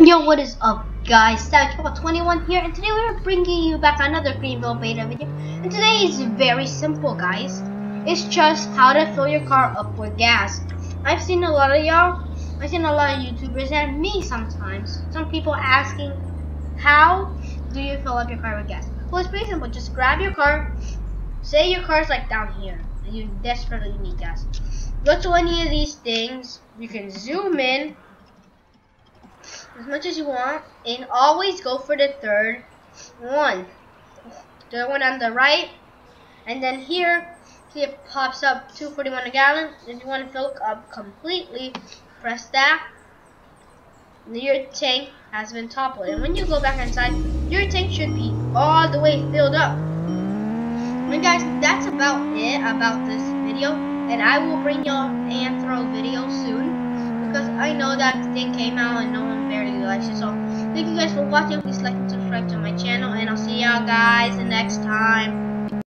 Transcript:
Yo, what is up, guys? Savage21 here, and today we're bringing you back another Greenville beta video. And today is very simple, guys. It's just how to fill your car up with gas. I've seen a lot of y'all, I've seen a lot of YouTubers, and me sometimes, some people asking, how do you fill up your car with gas? Well, it's pretty simple. Just grab your car, say your car's like down here, and you desperately need gas. Go to any of these things, you can zoom in, as much as you want and always go for the third one. The one on the right and then here it pops up 241 a gallon. If you want to fill up completely press that. Your tank has been toppled and when you go back inside your tank should be all the way filled up. And guys that's about it about this video and I will bring y'all because I know that thing came out and no one barely guys so thank you guys for watching. Please like and subscribe to my channel. And I'll see y'all guys next time.